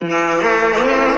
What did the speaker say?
Mm-hmm.